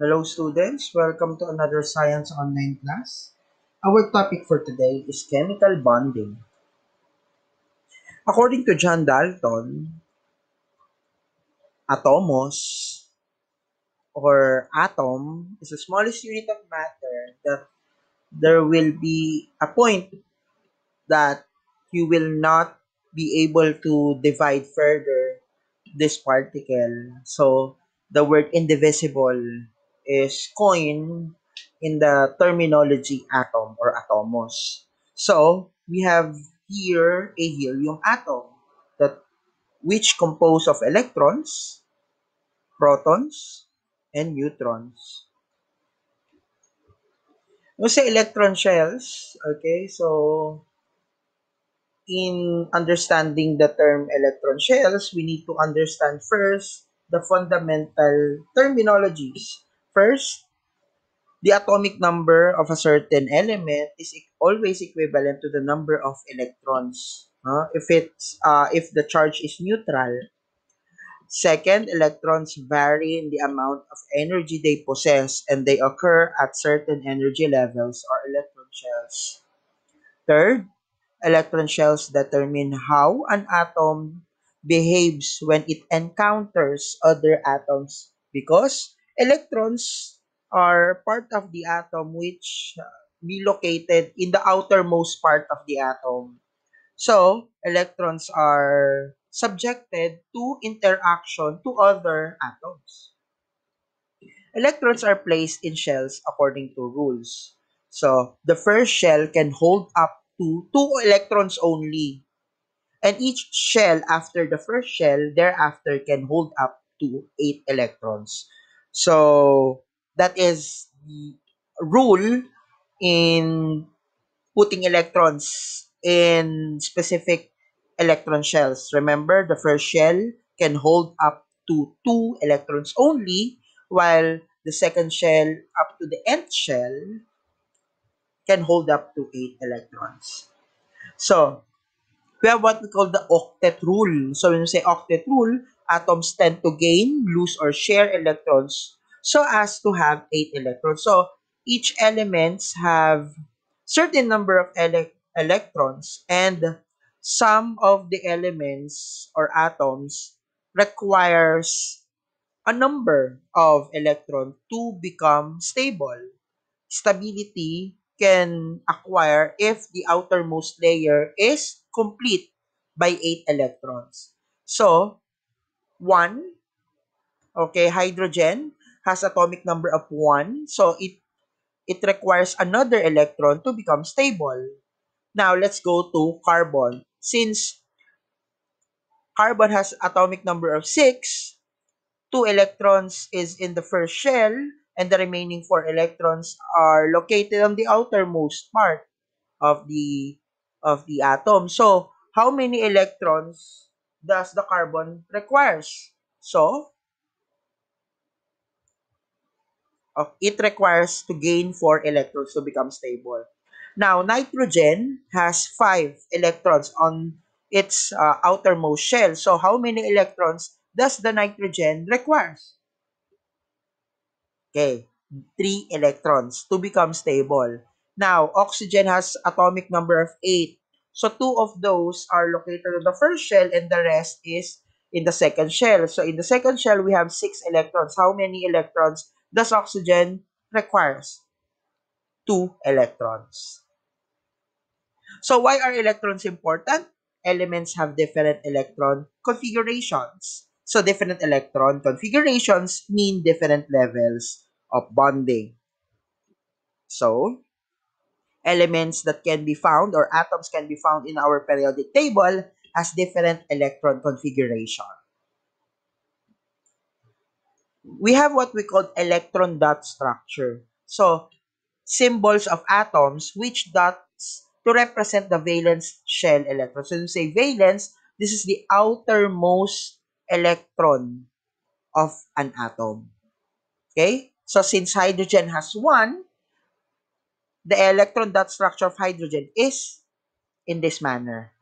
Hello students, welcome to another science online class. Our topic for today is chemical bonding. According to John Dalton, atomos or atom is the smallest unit of matter that there will be a point that you will not be able to divide further this particle. So the word indivisible is coined in the terminology atom or atomos. So we have here a helium atom that which composed of electrons, protons, and neutrons. We say electron shells, okay, so in understanding the term electron shells, we need to understand first the fundamental terminologies. First, the atomic number of a certain element is always equivalent to the number of electrons. If it's uh, if the charge is neutral. Second, electrons vary in the amount of energy they possess and they occur at certain energy levels or electron shells. Third, electron shells determine how an atom behaves when it encounters other atoms because electrons are part of the atom which uh, be located in the outermost part of the atom. So, electrons are subjected to interaction to other atoms. Electrons are placed in shells according to rules. So, the first shell can hold up to two electrons only. And each shell after the first shell thereafter can hold up to eight electrons. So that is the rule in putting electrons in specific electron shells. Remember, the first shell can hold up to two electrons only, while the second shell up to the nth shell can hold up to 8 electrons. So, we have what we call the octet rule. So, when we say octet rule, atoms tend to gain, lose, or share electrons so as to have 8 electrons. So, each elements have certain number of ele electrons and some of the elements or atoms requires a number of electrons to become stable. Stability can acquire if the outermost layer is complete by 8 electrons. So, 1, okay, hydrogen has atomic number of 1. So, it, it requires another electron to become stable. Now, let's go to carbon. Since carbon has atomic number of 6, 2 electrons is in the first shell, and the remaining four electrons are located on the outermost part of the of the atom. So, how many electrons does the carbon requires? So, it requires to gain 4 electrons to become stable. Now, nitrogen has 5 electrons on its uh, outermost shell. So, how many electrons does the nitrogen requires? Okay, 3 electrons to become stable. Now, oxygen has atomic number of 8. So, two of those are located in the first shell and the rest is in the second shell. So, in the second shell, we have 6 electrons. How many electrons does oxygen requires? 2 electrons. So, why are electrons important? Elements have different electron configurations. So, different electron configurations mean different levels of bonding. So, elements that can be found or atoms can be found in our periodic table has different electron configuration. We have what we call electron dot structure. So, symbols of atoms which dots to represent the valence shell electron. So, you say valence, this is the outermost electron of an atom. Okay? So since hydrogen has 1, the electron dot structure of hydrogen is in this manner.